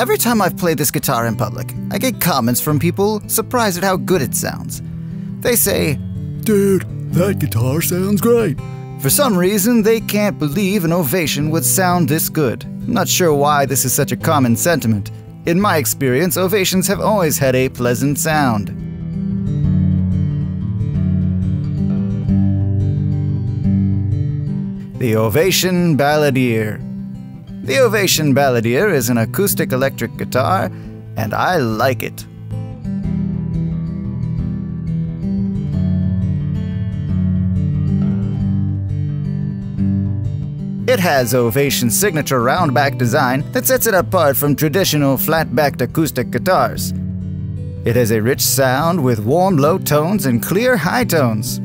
Every time I've played this guitar in public, I get comments from people surprised at how good it sounds. They say, Dude, that guitar sounds great. For some reason, they can't believe an Ovation would sound this good. I'm not sure why this is such a common sentiment. In my experience, Ovations have always had a pleasant sound. The Ovation Balladeer. The Ovation Balladeer is an acoustic electric guitar, and I like it. It has Ovation's signature round-back design that sets it apart from traditional flat-backed acoustic guitars. It has a rich sound with warm low tones and clear high tones.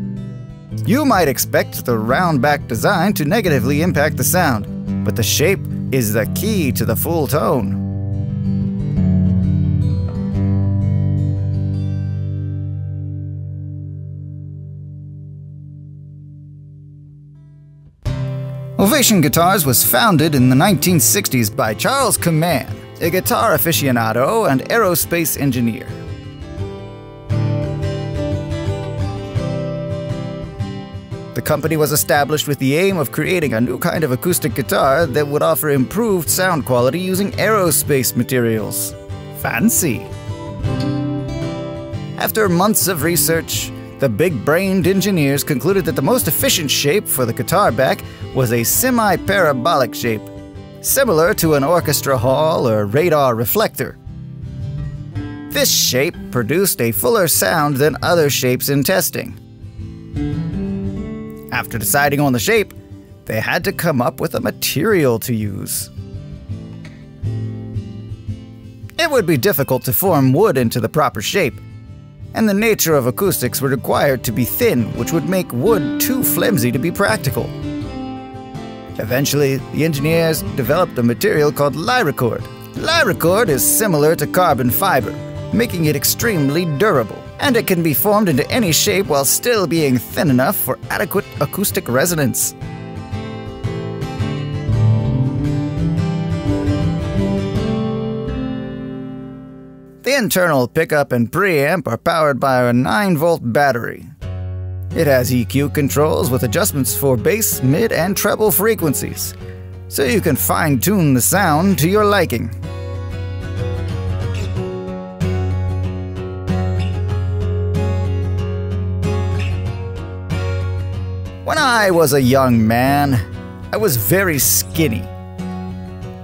You might expect the round-back design to negatively impact the sound, but the shape is the key to the full tone. Ovation Guitars was founded in the 1960s by Charles Kaman, a guitar aficionado and aerospace engineer. The company was established with the aim of creating a new kind of acoustic guitar that would offer improved sound quality using aerospace materials. Fancy! After months of research, the big brained engineers concluded that the most efficient shape for the guitar back was a semi parabolic shape, similar to an orchestra hall or radar reflector. This shape produced a fuller sound than other shapes in testing. After deciding on the shape, they had to come up with a material to use. It would be difficult to form wood into the proper shape, and the nature of acoustics would require to be thin, which would make wood too flimsy to be practical. Eventually, the engineers developed a material called Lyrachord. Lyrachord is similar to carbon fiber, making it extremely durable and it can be formed into any shape while still being thin enough for adequate acoustic resonance. The internal pickup and preamp are powered by a 9 volt battery. It has EQ controls with adjustments for bass, mid, and treble frequencies, so you can fine tune the sound to your liking. When I was a young man, I was very skinny.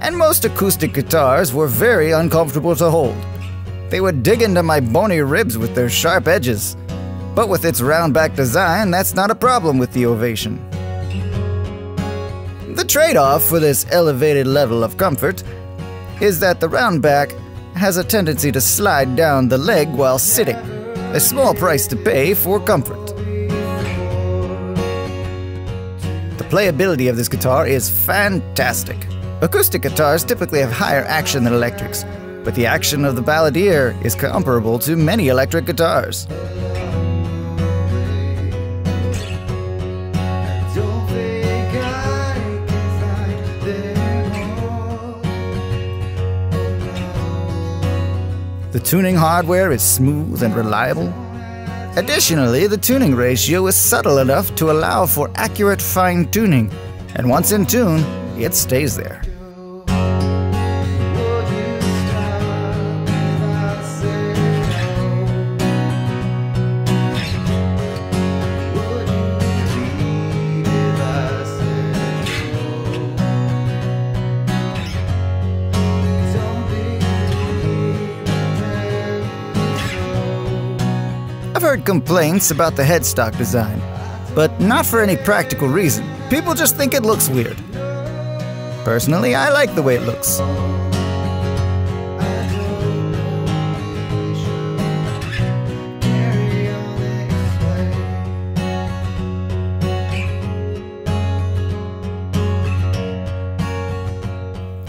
And most acoustic guitars were very uncomfortable to hold. They would dig into my bony ribs with their sharp edges. But with its round back design, that's not a problem with the Ovation. The trade off for this elevated level of comfort is that the round back has a tendency to slide down the leg while sitting, a small price to pay for comfort. Playability of this guitar is fantastic. Acoustic guitars typically have higher action than electrics, but the action of the Balladeer is comparable to many electric guitars. The tuning hardware is smooth and reliable, Additionally, the tuning ratio is subtle enough to allow for accurate fine tuning, and once in tune, it stays there. I've heard complaints about the headstock design, but not for any practical reason. People just think it looks weird. Personally, I like the way it looks.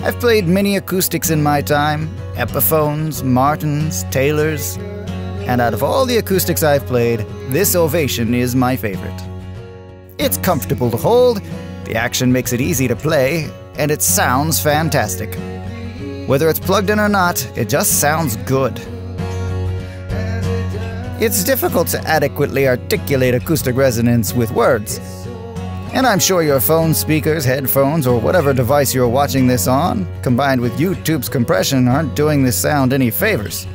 I've played many acoustics in my time Epiphones, Martins, Taylors, and out of all the acoustics I've played, this Ovation is my favorite. It's comfortable to hold, the action makes it easy to play, and it sounds fantastic. Whether it's plugged in or not, it just sounds good. It's difficult to adequately articulate acoustic resonance with words. And I'm sure your phone speakers, headphones, or whatever device you're watching this on, combined with YouTube's compression, aren't doing this sound any favors.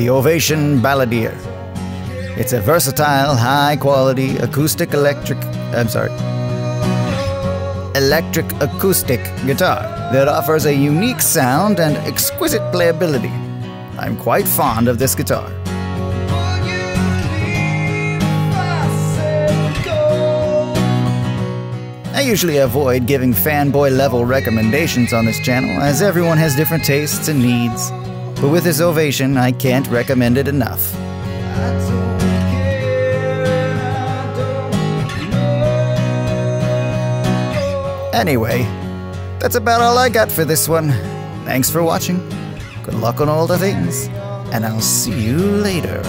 The Ovation Balladeer. It's a versatile, high quality acoustic electric, I'm sorry, electric acoustic guitar that offers a unique sound and exquisite playability. I'm quite fond of this guitar. I usually avoid giving fanboy level recommendations on this channel as everyone has different tastes and needs. But with this ovation, I can't recommend it enough. Anyway, that's about all I got for this one. Thanks for watching. Good luck on all the things, and I'll see you later.